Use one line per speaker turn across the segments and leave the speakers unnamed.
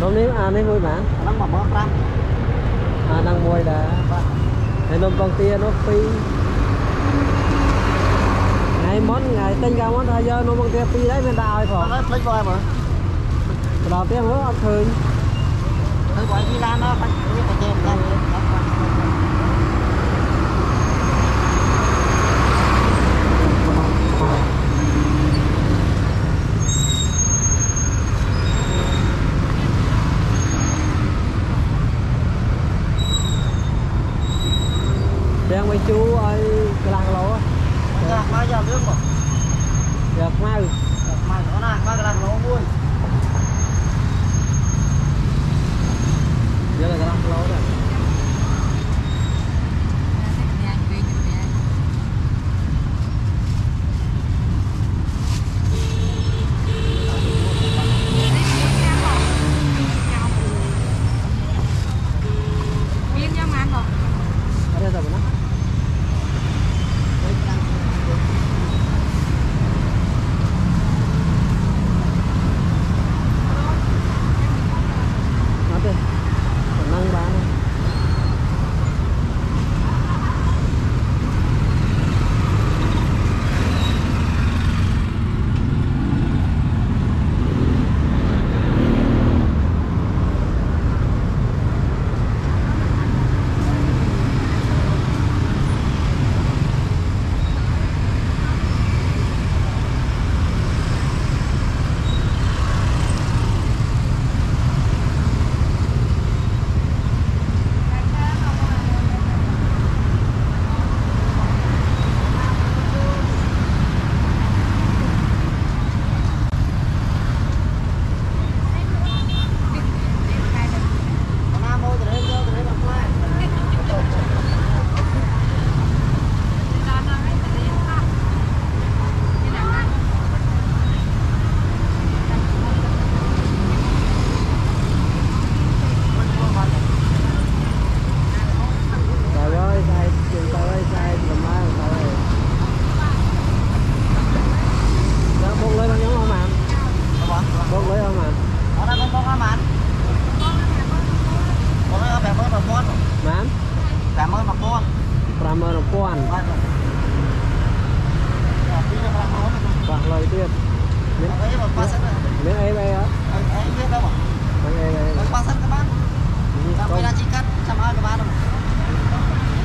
hôm nay à nay mua
bán đang bỏ bỏ
à đang mua đã thế nông công ty nó phi ấy món ngày tên ra món thời giờ nó mong tiền pi đấy bên đào hay
không lấy coi mà?
Đào tiền hứa thường
thôi gọi đi lan nó
đang mấy chú ơi cái làng lỗ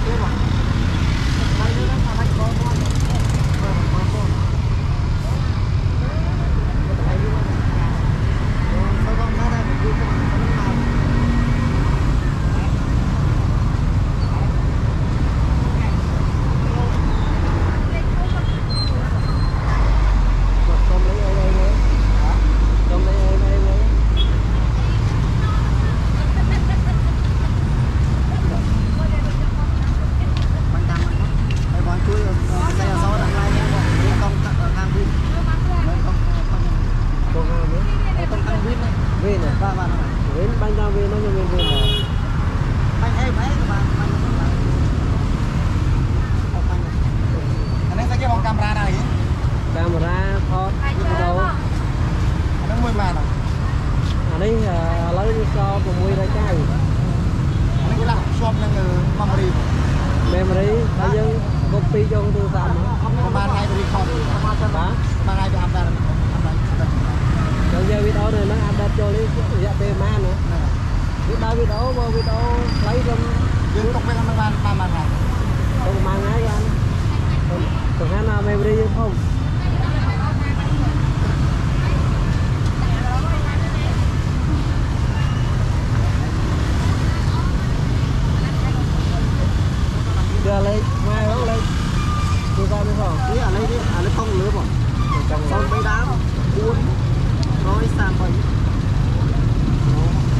Iya, រ
យៈ
ពេលប៉ុន្មានណាវាដើរ
វីដេអូមើលវីដេអូខ្លី
ខ្ញុំយើងຕົក
ពេលមិន
បានបានបាន
ហើយຕົក
ប្រហែលថ្ងៃ
បា
នទៅ
ហាណាមេរី
យើងផង
đưa lấy mai không lấy đưa ra mới
vào cái
ở đi
ở không lứa
bỏ trong bên đá
cuốn nói sàn bánh Oh.